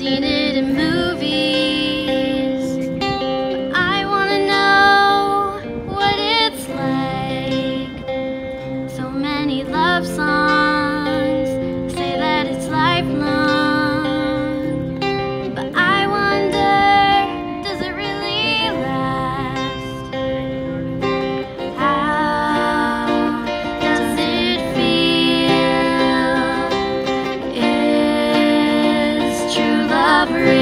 seen it in movies. But I want to know what it's like. So many love songs. every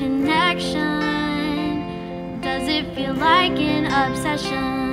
connection? Does it feel like an obsession?